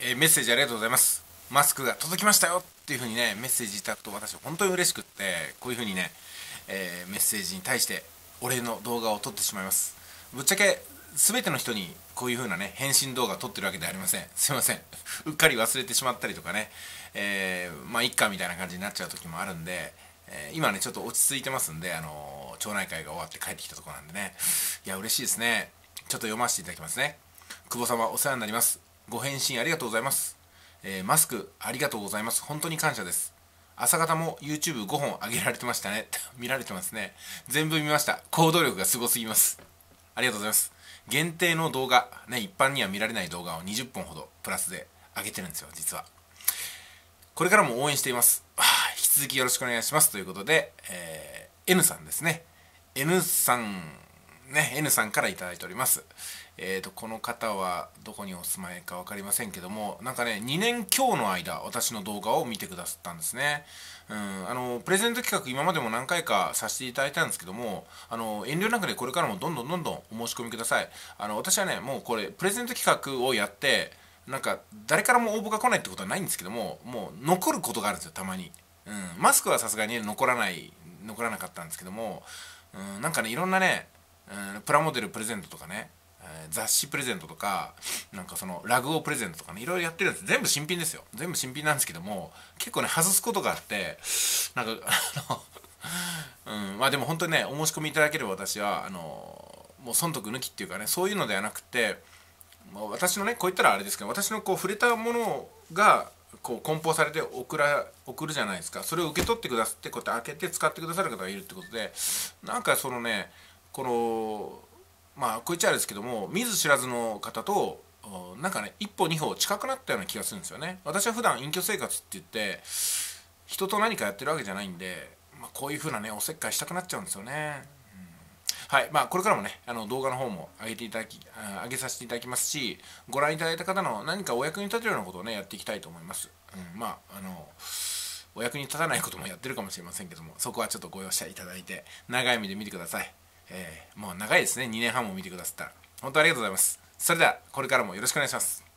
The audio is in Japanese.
えー、メッセージありがとうございます。マスクが届きましたよっていう風にねメッセージいただくと私本当に嬉しくってこういう風にね、えー、メッセージに対してお礼の動画を撮ってしまいます。ぶっちゃけ全ての人にこういう風なね返信動画を撮ってるわけではありません。すいません。うっかり忘れてしまったりとかね、えー、まあいっかみたいな感じになっちゃう時もあるんで、え、今ねちょっと落ち着いてますんであの町内会が終わって帰ってきたところなんでね。いや嬉しいですね。ちょっと読ませていただきますね。久保様お世話になります。ご返信ありがとうございます、えー、マスクありがとうございます。本当に感謝です。朝方も YouTube5 本上げられてましたね。見られてますね。全部見ました。行動力がすごすぎます。ありがとうございます。限定の動画。ね一般には見られない動画を20本ほどプラスで上げてるんですよ実は。これからも応援しています、引き続きよろしくお願いします。ということで、えー、N さんですね。N さん。ね N さんから頂いております。えーと、この方はどこにお住まいか分かりませんけどもなんかね2年強の間私の動画を見てくださったんですね。うんあのプレゼント企画今までも何回かさせていただいたんですけどもあの遠慮なくねこれからもどんどんどんどんお申し込みください。あの私はねもうこれプレゼント企画をやってなんか誰からも応募が来ないってことはないんですけどももう残ることがあるんですよたまに、うん、マスクはさすがに残らない残らなかったんですけども、うん、なんかねいろんなね、うん、プラモデルプレゼントとかねえ雑誌プレゼントとかなんかそのラグをプレゼントとかねいろいろやってるんです全部新品ですよ。全部新品なんですけども結構ね外すことがあってなんかあのうんまあでも本当にねお申し込みいただければ私はあのもう損得抜きっていうかねそういうのではなくて、まあ、私のねこう言ったらあれですけど私のこう触れたものがこう梱包されて送ら送るじゃないですか。それを受け取ってくださってこうやって開けて使ってくださる方がいるってことでなんかそのねこのまあこう言っちゃあれですけども見ず知らずの方となんかね一歩二歩近くなったような気がするんですよね。私は普段隠居生活って言って人と何かやってるわけじゃないんで、まあ、こういう風なねおせっかいしたくなっちゃうんですよね、うん、はいまあこれからもねあの動画の方も上げていただき上げさせていただきますしご覧いただいた方の何かお役に立てるようなことをねやっていきたいと思います、うん、まああのお役に立たないこともやってるかもしれませんけどもそこはちょっとご容赦いただいて長い目で見てください。えー、もう長いですね。2年半も見てくださった本当ありがとうございます。それではこれからもよろしくお願いします。